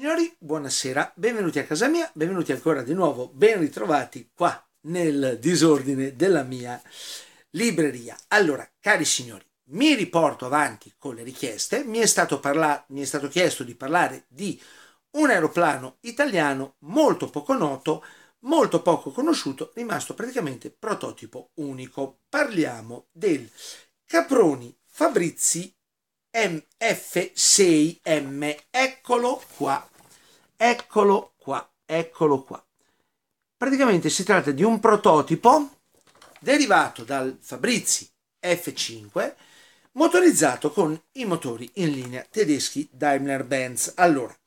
Signori, buonasera, benvenuti a casa mia, benvenuti ancora di nuovo, ben ritrovati qua nel disordine della mia libreria. Allora, cari signori, mi riporto avanti con le richieste, mi è stato, parla- mi è stato chiesto di parlare di un aeroplano italiano molto poco noto, molto poco conosciuto, rimasto praticamente prototipo unico. Parliamo del Caproni Fabrizi MF6M. Eccolo qua. Eccolo qua. Eccolo qua. Praticamente si tratta di un prototipo derivato dal Fabrizi F5 motorizzato con i motori in linea tedeschi Daimler-Benz. Allora,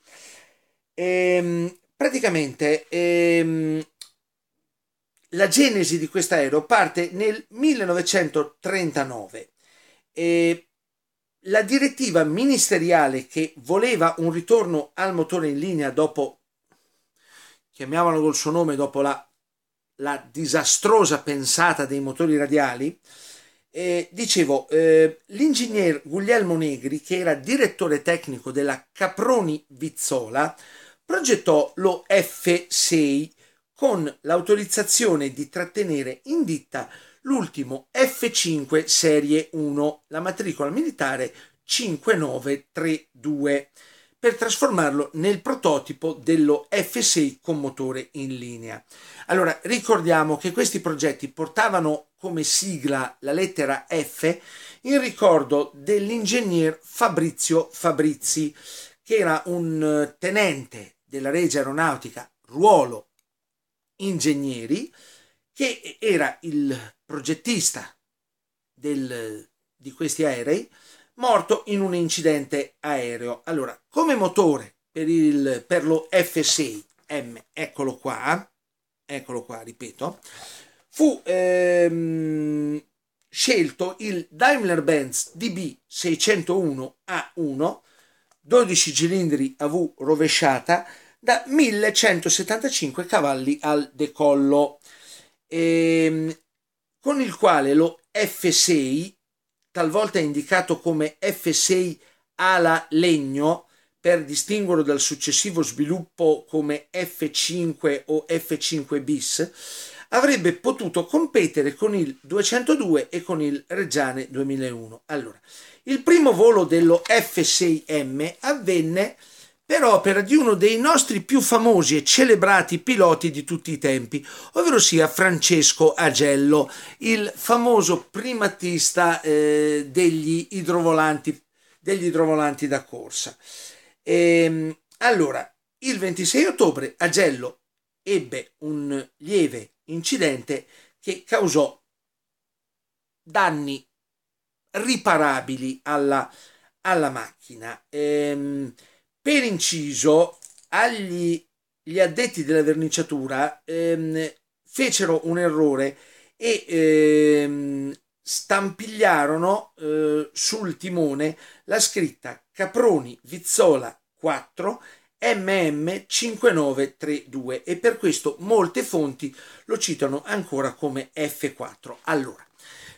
ehm, praticamente ehm, la genesi di quest'aereo parte nel 1939. E la direttiva ministeriale che voleva un ritorno al motore in linea dopo, chiamiamolo col suo nome, dopo la, la disastrosa pensata dei motori radiali, eh, dicevo, eh, l'ingegner Guglielmo Negri, che era direttore tecnico della Caproni Vizzola, progettò lo F6 con l'autorizzazione di trattenere in ditta l'ultimo F5 Serie 1, la matricola militare 5932, per trasformarlo nel prototipo dello F6 con motore in linea. Allora, ricordiamo che questi progetti portavano come sigla la lettera F in ricordo dell'ingegner Fabrizio Fabrizi, che era un tenente della Regia Aeronautica, ruolo ingegneri, che era il progettista del, di questi aerei, morto in un incidente aereo. Allora, come motore per, il, per lo F6M, eccolo qua, eccolo qua, ripeto, fu ehm, scelto il Daimler-Benz DB601A1, 12 cilindri a V rovesciata, da 1175 cavalli al decollo ehm, con il quale lo F6, talvolta indicato come F6 ala legno, per distinguerlo dal successivo sviluppo come F5 o F5 bis, avrebbe potuto competere con il 202 e con il Reggiane 2001. Allora, il primo volo dello F6M avvenne per opera di uno dei nostri più famosi e celebrati piloti di tutti i tempi, ovvero sia Francesco Agello, il famoso primatista eh, degli, idrovolanti, degli idrovolanti da corsa. E, ehm, allora, il 26 ottobre Agello ebbe un lieve incidente che causò danni riparabili alla, alla macchina. Ehm, per inciso, agli gli addetti della verniciatura ehm, fecero un errore e ehm, stampigliarono eh, sul timone la scritta Caproni Vizzola 4 MM 5932 e per questo molte fonti lo citano ancora come F4. Allora,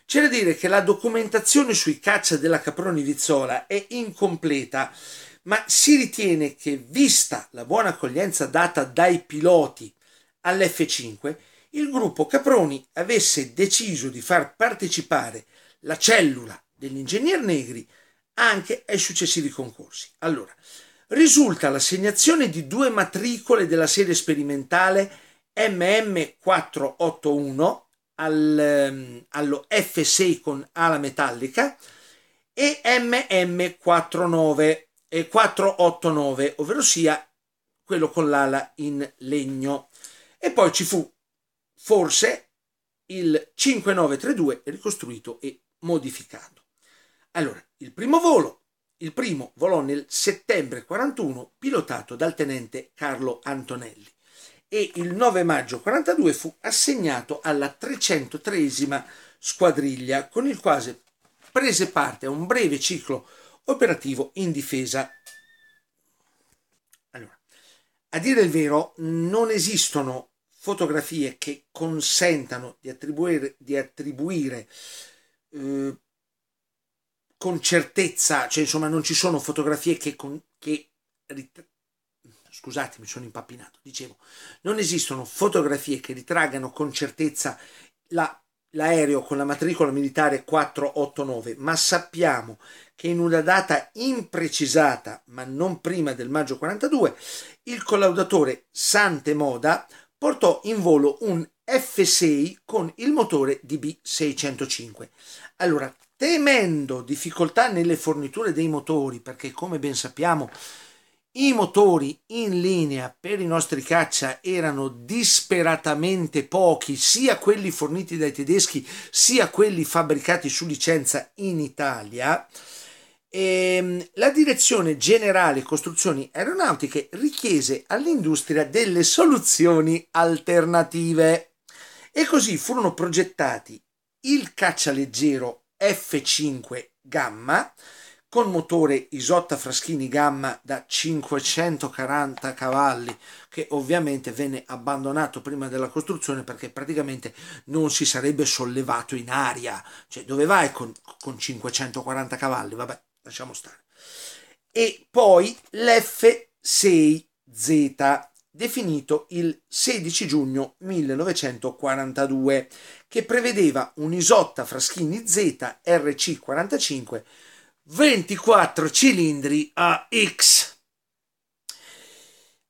c'è da dire che la documentazione sui caccia della Caproni Vizzola è incompleta ma si ritiene che, vista la buona accoglienza data dai piloti all'F5, il gruppo Caproni avesse deciso di far partecipare la cellula dell'ingegner Negri anche ai successivi concorsi. Allora, risulta l'assegnazione di due matricole della serie sperimentale MM481 al, um, allo F6 con ala metallica e MM49 e 489, ovvero sia quello con l'ala in legno. E poi ci fu forse il 5932 ricostruito e modificato. Allora, il primo volo, il primo volò nel settembre 41 pilotato dal tenente Carlo Antonelli e il 9 maggio 42 fu assegnato alla 303 squadriglia con il quale prese parte a un breve ciclo operativo in difesa. Allora, a dire il vero, non esistono fotografie che consentano di attribuire, di attribuire eh, con certezza, cioè insomma non ci sono fotografie che, con, che scusate mi sono impappinato, dicevo, non esistono fotografie che ritraggano con certezza la, l'aereo con la matricola militare 489, ma sappiamo che in una data imprecisata, ma non prima del maggio 42, il collaudatore Sante Moda portò in volo un F6 con il motore DB605. Allora, temendo difficoltà nelle forniture dei motori, perché come ben sappiamo i motori in linea per i nostri caccia erano disperatamente pochi, sia quelli forniti dai tedeschi sia quelli fabbricati su licenza in Italia. E ehm, la direzione generale costruzioni aeronautiche richiese all'industria delle soluzioni alternative e così furono progettati il caccialeggero F5 Gamma con motore Isotta Fraschini Gamma da 540 cavalli che ovviamente venne abbandonato prima della costruzione perché praticamente non si sarebbe sollevato in aria. Cioè dove vai con, con 540 cavalli? Vabbè lasciamo stare. E poi l'F6Z definito il 16 giugno 1942 che prevedeva un Isotta Fraschini Z RC45 24 cilindri a X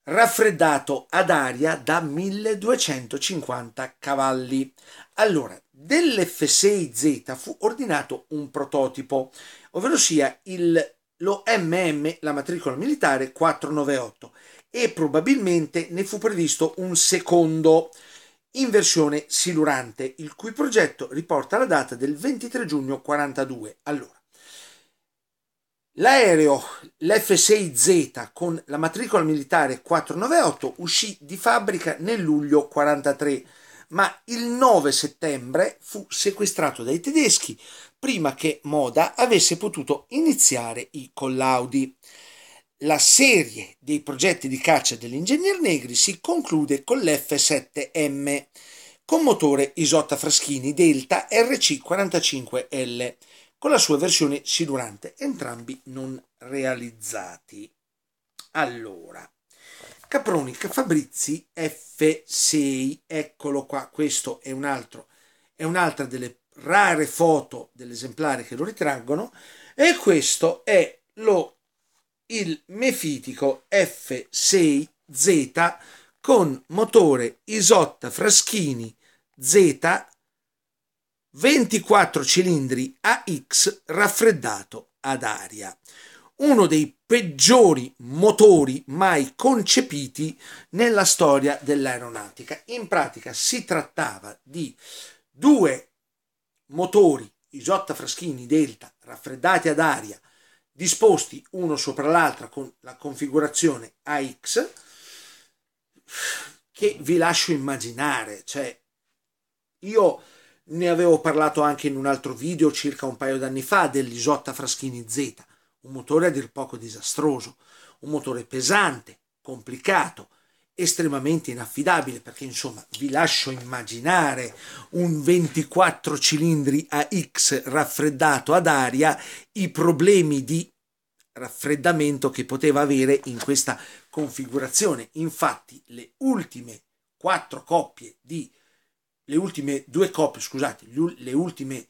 raffreddato ad aria da 1250 cavalli. Allora, dell'F6Z fu ordinato un prototipo, ovvero sia il, lo MM, la matricola militare 498, e probabilmente ne fu previsto un secondo in versione silurante, il cui progetto riporta la data del 23 giugno 42. Allora, L'aereo, l'F6Z con la matricola militare 498 uscì di fabbrica nel luglio 43, ma il 9 settembre fu sequestrato dai tedeschi prima che Moda avesse potuto iniziare i collaudi. La serie dei progetti di caccia dell'ingegner Negri si conclude con l'F7M con motore Isotta Fraschini Delta RC45L con la sua versione silurante, entrambi non realizzati. Allora, Capronica Fabrizi F6, eccolo qua, questo è un altro, è un'altra delle rare foto dell'esemplare che lo ritraggono e questo è lo, il mefitico F6Z con motore Isotta Fraschini Z 24 cilindri AX raffreddato ad aria. Uno dei peggiori motori mai concepiti nella storia dell'aeronautica. In pratica si trattava di due motori Isotta Fraschini Delta raffreddati ad aria disposti uno sopra l'altro con la configurazione AX che vi lascio immaginare, cioè io ne avevo parlato anche in un altro video circa un paio d'anni fa dell'Isotta Fraschini Z, un motore a dir poco disastroso, un motore pesante, complicato, estremamente inaffidabile perché insomma vi lascio immaginare un 24 cilindri a X raffreddato ad aria, i problemi di raffreddamento che poteva avere in questa configurazione. Infatti le ultime quattro coppie di le ultime due coppie, scusate, le ultime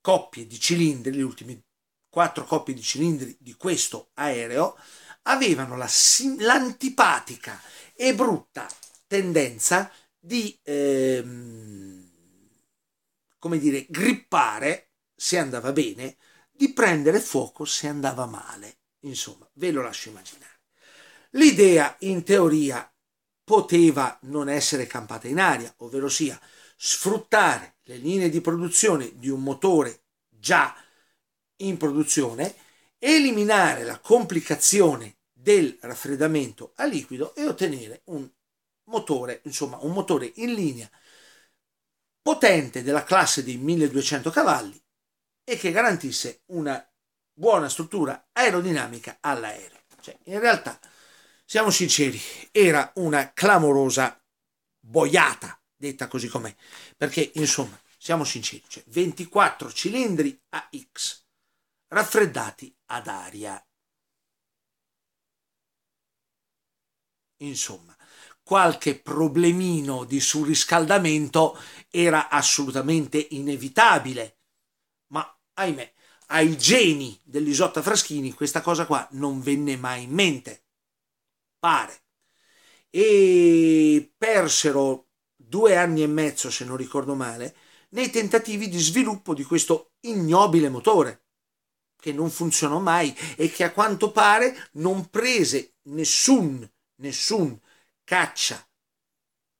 coppie di cilindri, le ultime quattro coppie di cilindri di questo aereo avevano la, l'antipatica e brutta tendenza di, ehm, come dire, grippare se andava bene, di prendere fuoco se andava male. Insomma, ve lo lascio immaginare. L'idea, in teoria, poteva non essere campata in aria, ovvero sia sfruttare le linee di produzione di un motore già in produzione, eliminare la complicazione del raffreddamento a liquido e ottenere un motore, insomma, un motore in linea potente della classe dei 1200 cavalli e che garantisse una buona struttura aerodinamica all'aereo. Cioè, in realtà, siamo sinceri, era una clamorosa boiata detta così com'è, perché insomma, siamo sinceri, cioè 24 cilindri a X raffreddati ad aria. insomma, qualche problemino di surriscaldamento era assolutamente inevitabile. Ma ahimè, ai geni dell'Isotta Fraschini questa cosa qua non venne mai in mente. Pare. E persero due anni e mezzo, se non ricordo male, nei tentativi di sviluppo di questo ignobile motore, che non funzionò mai e che a quanto pare non prese nessun, nessun caccia,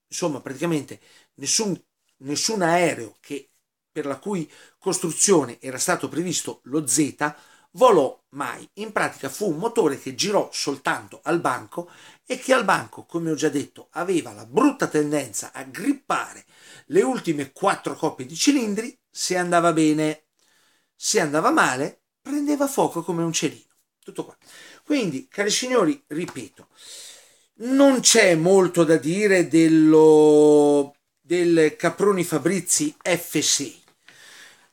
insomma praticamente nessun, nessun aereo che, per la cui costruzione era stato previsto lo Z, volò mai. In pratica fu un motore che girò soltanto al banco e che al banco, come ho già detto, aveva la brutta tendenza a grippare le ultime quattro coppie di cilindri se andava bene. Se andava male, prendeva fuoco come un cerino. Tutto qua. Quindi, cari signori, ripeto, non c'è molto da dire dello, del Caproni Fabrizi F6.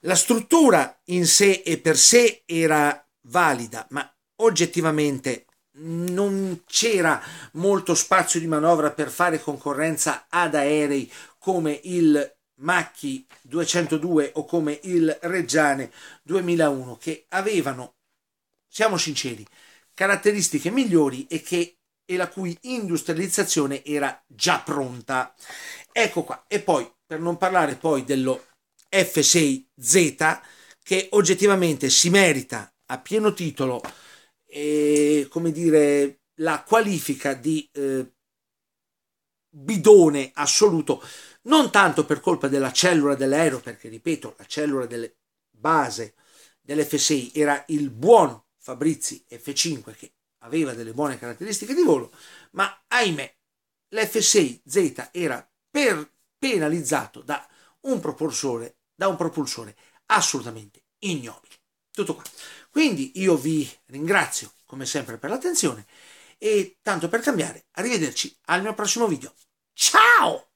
La struttura in sé e per sé era valida, ma oggettivamente non c'era molto spazio di manovra per fare concorrenza ad aerei come il Macchi 202 o come il Reggiane 2001 che avevano, siamo sinceri, caratteristiche migliori e, che, e la cui industrializzazione era già pronta. Ecco qua. E poi, per non parlare poi dello F6Z, che oggettivamente si merita a pieno titolo, eh, come dire, la qualifica di eh, bidone assoluto, non tanto per colpa della cellula dell'aereo, perché ripeto, la cellula delle base dell'F6 era il buon Fabrizi F5 che aveva delle buone caratteristiche di volo, ma ahimè l'F6Z era per penalizzato da un propulsore, da un propulsore assolutamente ignobile. Tutto qua. Quindi io vi ringrazio come sempre per l'attenzione e tanto per cambiare, arrivederci al mio prossimo video. Ciao!